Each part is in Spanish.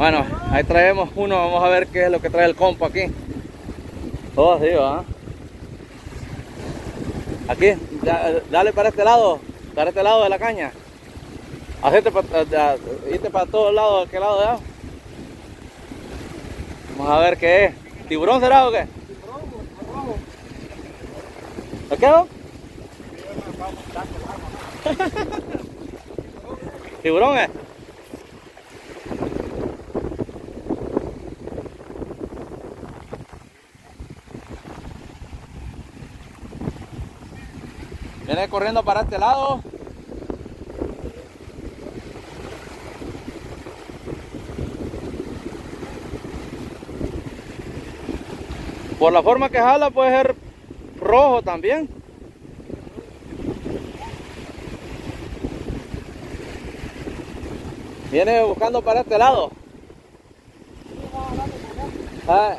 Bueno, ahí traemos uno, vamos a ver qué es lo que trae el compa aquí. Todo así, ¿va? Aquí, dale para este lado, para este lado de la caña. Hacete para, irte para todos lados, ¿qué lado de Vamos a ver qué es. ¿Tiburón será o qué? Tiburón, tiburón. ¿Qué hago? ¿Tiburón es? Corriendo para este lado. Por la forma que jala puede ser rojo también. Viene buscando para este lado. Ah.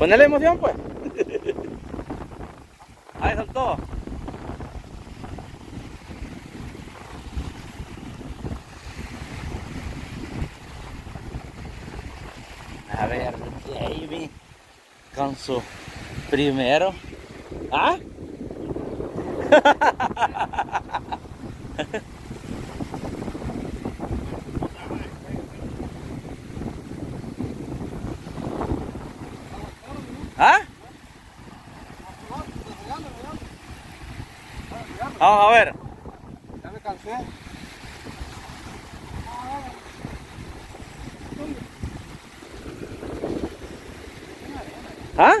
Ponele emoción pues. Ahí soltó. A ver, baby. Con su primero. ¿Ah? ¿Ah? Vamos a ver. Ya me cansé. ¿Ah?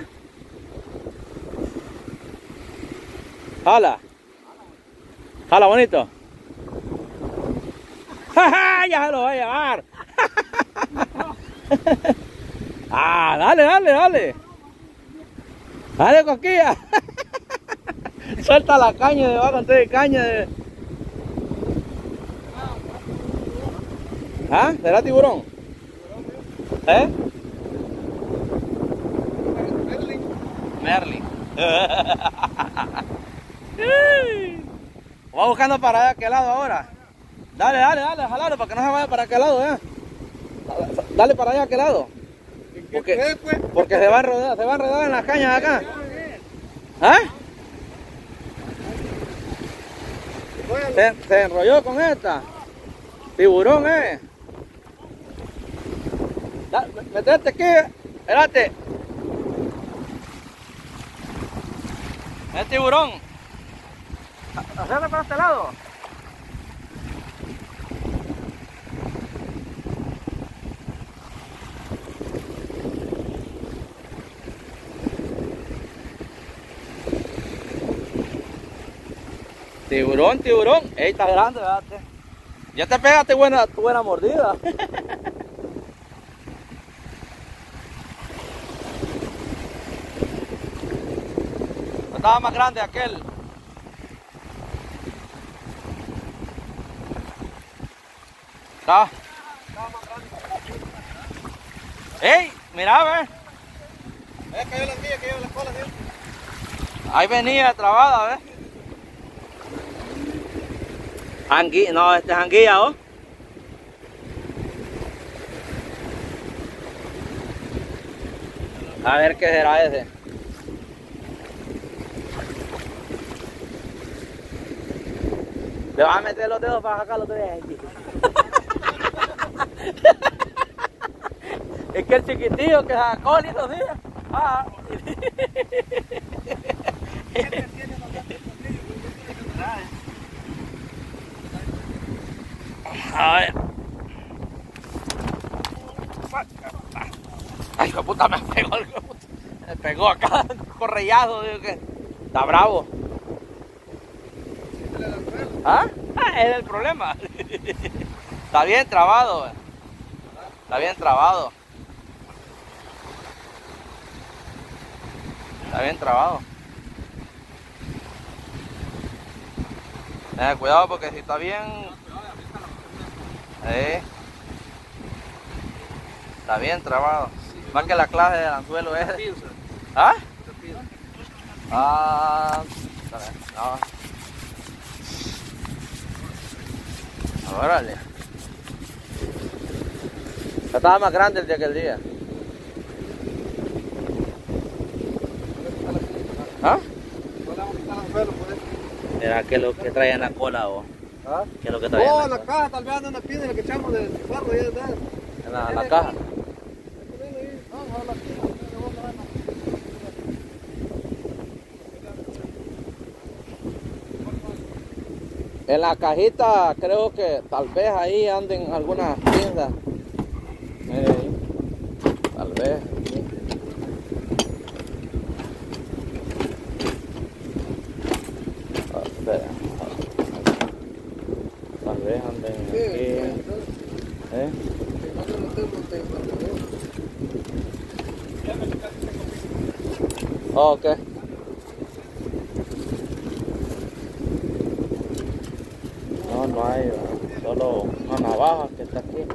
Jala. Jala bonito. ya se lo va a llevar. ah, dale, dale, dale. Dale cosquilla. Suelta la caña de abajo antes de caña de... ¿Ah? ¿Será tiburón? ¿Eh? Merlin. Va buscando para aquel lado ahora. Dale, dale, dale, jalalo para que no se vaya para aquel lado, ¿eh? Dale para allá a aquel lado. Porque, porque se va a enredar, se va a enredar en las cañas acá. ¿Ah? Se, se enrolló con esta. Tiburón, eh. Da, metete aquí, espérate. Es tiburón. Hacerte para este lado. Tiburón, tiburón. Ey, está grande, ¿verdad? Ya te pegaste buena, tu buena mordida. Estaba más grande aquel. Estaba. ¡Ey! Mira, ve. Eh, cayó la cayó la cola, ¿sí? Ahí venía trabada, ¿ves? Anguilla, no, este es anguilla, ¿oh? A ver qué será ese. Le vas a meter los dedos para sacarlo todavía aquí. es que el chiquitillo que sacó el dos días. Ah. A ver. Ay, hijo de me pegó el Me pegó acá, correllazo, digo que. Está bravo. ¿Ah? ah es el problema. Está bien trabado. Está bien trabado. Está bien trabado. Eh, cuidado porque si está bien... Eh, está bien trabado. Más que la clase del anzuelo es... ¿Ah? Ah, No. Órale. Estaba más grande el de aquel día. ¿Ah? Mira, ¿qué es lo que trae en la cola o? ¿Ah? ¿Qué es lo que trae Oh, en la la, caja, tal vez anda una piedra que echamos del ya está. en la, en la caja? En la cajita creo que tal vez ahí anden algunas ahí. Tal vez. Tal vez anden aquí. ¿Eh? Ok. No, no hay, ¿verdad? Solo una navaja que está aquí.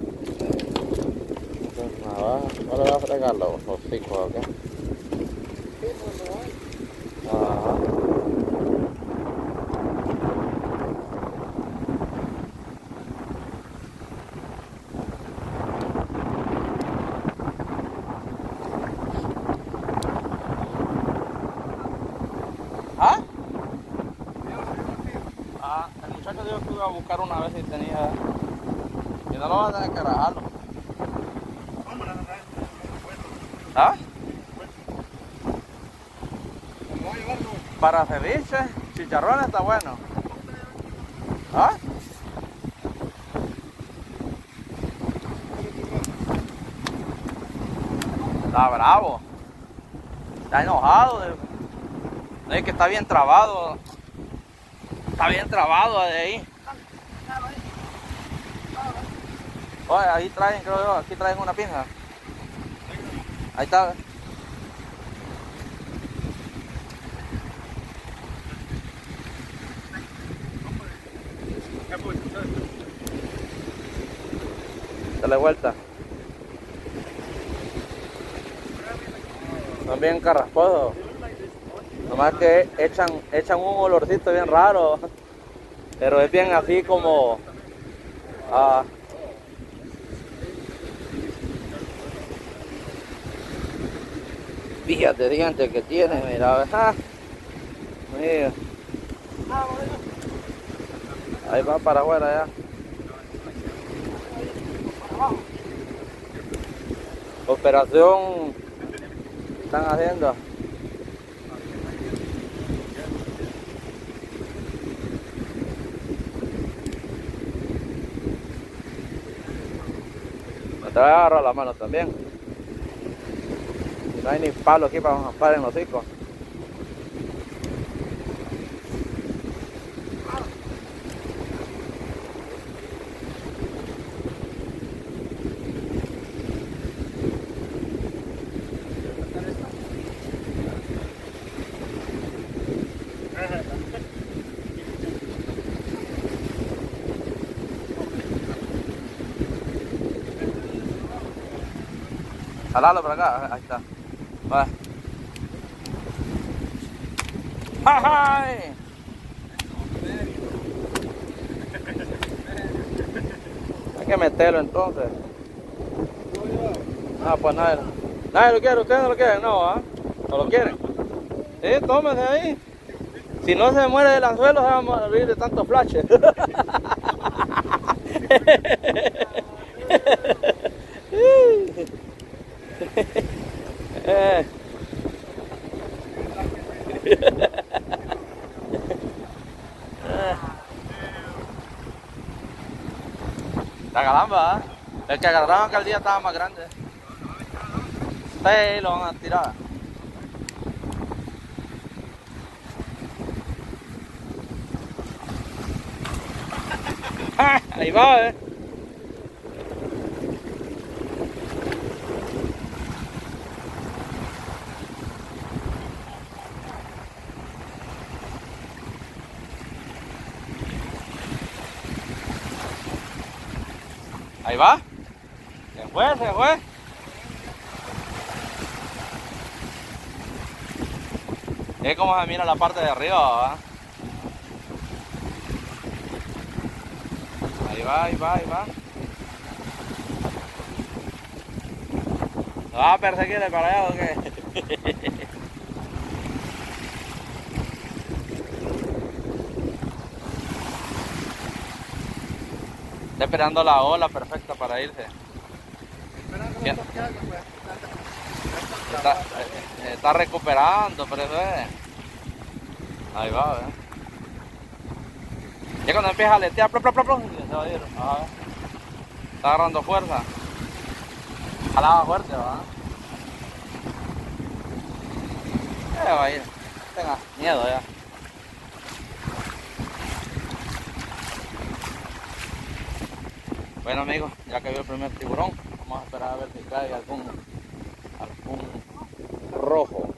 Una navaja. No le a fregar los hocicos acá. Ajá. ¿Ah? Ah, que iba a buscar una vez si tenía. Y no lo va a tener que rajarlo. ¿Ah? Para ceviche, chicharrones está bueno. ¿Ah? Está bravo. Está enojado. Es que está bien trabado. Está bien trabado de ahí. Oye, ahí traen, creo yo, aquí traen una pinza. Ahí está. Dale vuelta. Son bien Nomás que echan, echan un olorcito bien raro. Pero es bien así como. ah, fíjate, dientes que tiene, mira. ah, mira. Ahí va para afuera ya. Operación están haciendo. Te voy a agarrar la mano también. No hay ni palo aquí para jampar en los hocicos. Jalalo por acá, ahí está. Va. ¡Ay! Hay que meterlo entonces. Ah, pues nadie, nadie lo quiere, ustedes no lo quieren, no, ¿ah? ¿No lo quieren? Sí, tómense ahí. Si no se muere del anzuelo, se va a morir de tanto flash. Eh. La galamba, ¿eh? El que agarraron aquel día estaba más grande. Sí, lo van a tirar. Ah, Ahí va, eh. Ahí va. Se fue, se fue. Es como se mira la parte de arriba. Ahí va, ahí va, ahí va. ¿Lo vas a perseguir para allá o qué? esperando la ola perfecta para irse. Que pues. Está, eh, está recuperando, pero eso es. Ahí va, ¿verdad? Ya cuando empieza a aletear, plop, se va a ir. A ver. Está agarrando fuerza. Jalaba fuerte, va. Ya va a ir. Tenga miedo ya. Bueno amigos, ya cayó el primer tiburón. Vamos a esperar a ver si cae algún, algún rojo.